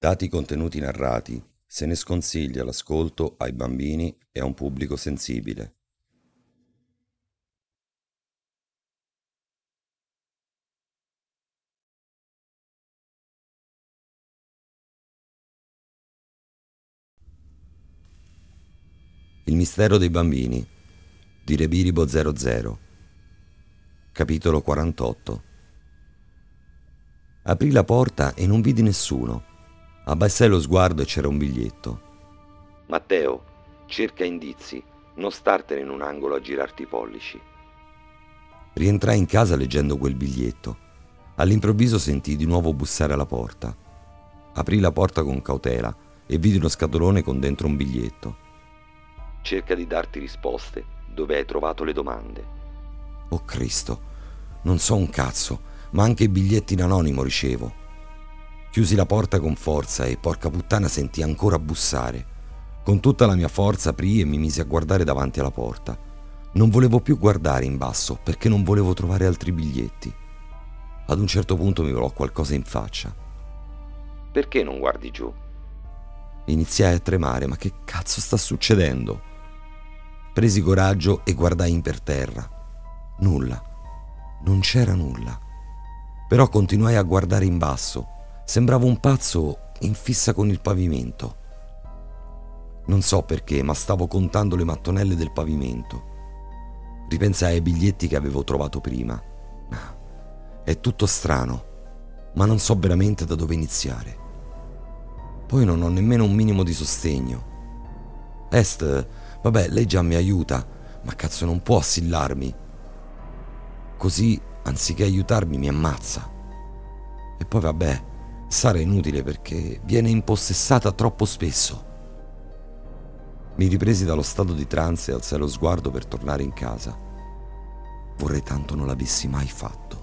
Dati i contenuti narrati, se ne sconsiglia l'ascolto ai bambini e a un pubblico sensibile. Il mistero dei bambini di Rebiribo 00 Capitolo 48 Aprì la porta e non vidi nessuno. Abbassai lo sguardo e c'era un biglietto. Matteo, cerca indizi, non startene in un angolo a girarti i pollici. Rientrai in casa leggendo quel biglietto. All'improvviso sentii di nuovo bussare alla porta. Aprì la porta con cautela e vidi uno scatolone con dentro un biglietto cerca di darti risposte dove hai trovato le domande. Oh Cristo, non so un cazzo, ma anche i biglietti in anonimo ricevo. Chiusi la porta con forza e porca puttana sentì ancora bussare. Con tutta la mia forza aprì e mi misi a guardare davanti alla porta. Non volevo più guardare in basso perché non volevo trovare altri biglietti. Ad un certo punto mi volò qualcosa in faccia. Perché non guardi giù? Iniziai a tremare, ma che cazzo sta succedendo? Presi coraggio e guardai in per terra. Nulla. Non c'era nulla. Però continuai a guardare in basso. Sembravo un pazzo in fissa con il pavimento. Non so perché, ma stavo contando le mattonelle del pavimento. Ripensai ai biglietti che avevo trovato prima. È tutto strano, ma non so veramente da dove iniziare. Poi non ho nemmeno un minimo di sostegno. Est Vabbè, lei già mi aiuta, ma cazzo non può assillarmi. Così, anziché aiutarmi, mi ammazza. E poi vabbè, sarà inutile perché viene impossessata troppo spesso. Mi ripresi dallo stato di trance e alzai lo sguardo per tornare in casa. Vorrei tanto non l'avessi mai fatto.